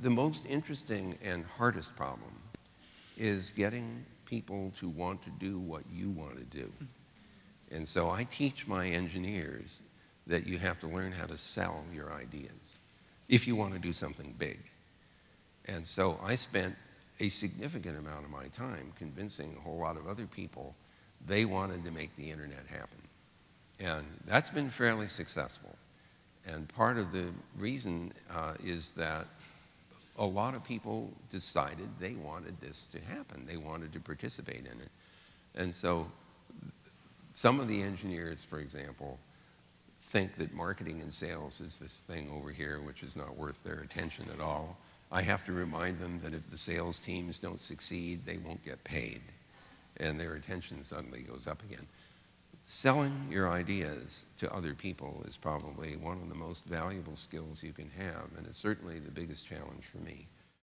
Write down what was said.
The most interesting and hardest problem is getting people to want to do what you want to do. And so I teach my engineers that you have to learn how to sell your ideas if you want to do something big. And so I spent a significant amount of my time convincing a whole lot of other people they wanted to make the internet happen. And that's been fairly successful. And part of the reason uh, is that a lot of people decided they wanted this to happen. They wanted to participate in it. And so some of the engineers, for example, think that marketing and sales is this thing over here which is not worth their attention at all. I have to remind them that if the sales teams don't succeed, they won't get paid. And their attention suddenly goes up again. Selling your ideas to other people is probably one of the most valuable skills you can have, and it's certainly the biggest challenge for me.